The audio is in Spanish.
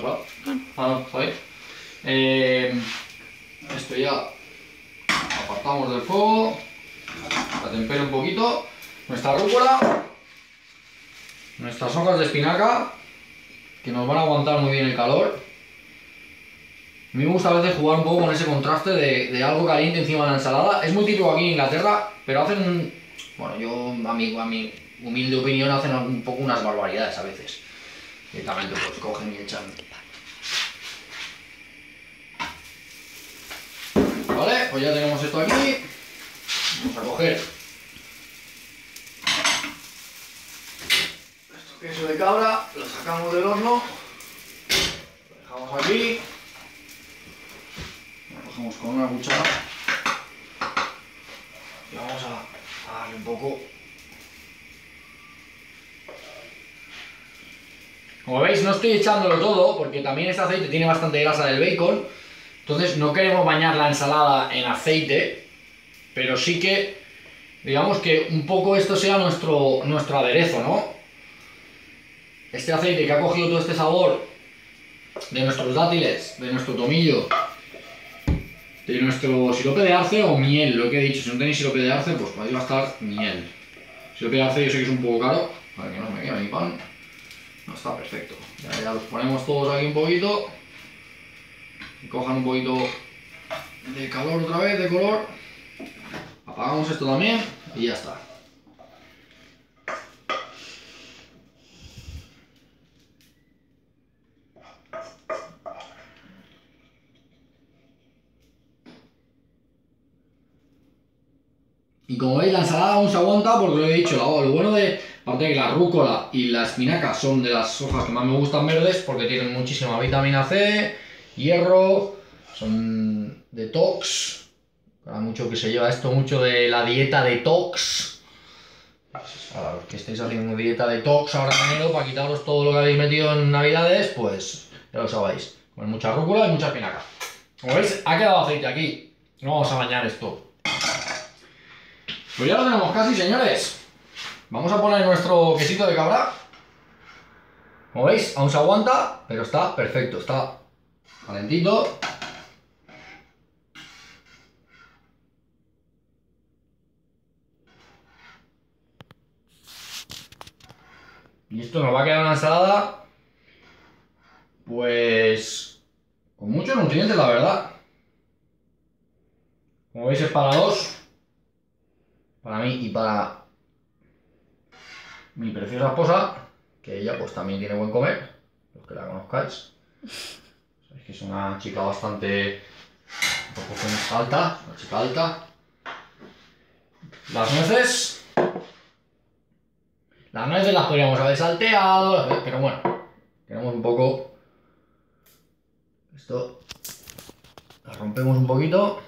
Joder. Eh, esto ya apartamos del fuego, la tempero un poquito, nuestra rúcula, nuestras hojas de espinaca, que nos van a aguantar muy bien el calor. A mí me gusta a veces jugar un poco con ese contraste de, de algo caliente encima de la ensalada. Es muy típico aquí en Inglaterra, pero hacen, bueno, yo a mi, a mi humilde opinión, hacen un poco unas barbaridades a veces. Directamente pues cogen y echan Vale, pues ya tenemos esto aquí. Vamos a coger esto queso de cabra, lo sacamos del horno, lo dejamos aquí, lo cogemos con una cuchara y vamos a, a darle un poco. Como veis, no estoy echándolo todo porque también este aceite tiene bastante grasa del bacon. Entonces no queremos bañar la ensalada en aceite, pero sí que, digamos que un poco esto sea nuestro, nuestro aderezo, ¿no? Este aceite que ha cogido todo este sabor de nuestros dátiles, de nuestro tomillo, de nuestro sirope de arce o miel, lo que he dicho. Si no tenéis sirope de arce, pues podéis gastar miel. Sirope de arce yo sé que es un poco caro, para que no me quede mi pan. No, está perfecto. Ya, ya los ponemos todos aquí un poquito cojan un poquito de calor otra vez, de color. Apagamos esto también y ya está. Y como veis la ensalada aún se aguanta porque lo he dicho, lo bueno de, aparte de que la rúcula y la espinaca son de las hojas que más me gustan verdes porque tienen muchísima vitamina C, hierro, son detox, para mucho que se lleva esto mucho de la dieta detox. A los que estéis haciendo dieta detox ahora en enero para quitaros todo lo que habéis metido en navidades, pues ya lo sabéis. Con mucha rúcula y mucha espinaca. Como veis, ha quedado aceite aquí. No vamos a bañar esto. Pues ya lo tenemos casi, señores. Vamos a poner nuestro quesito de cabra. Como veis, aún se aguanta, pero está perfecto, está calentito. Y esto nos va a quedar una ensalada, pues, con muchos nutrientes, la verdad. Como veis es para dos, para mí y para mi preciosa esposa, que ella pues también tiene buen comer, los que la conozcáis. Sabéis que es una chica bastante alta, una chica alta. Las nueces. Las nueces las podríamos haber salteado, pero bueno, queremos un poco... Esto... Las rompemos un poquito.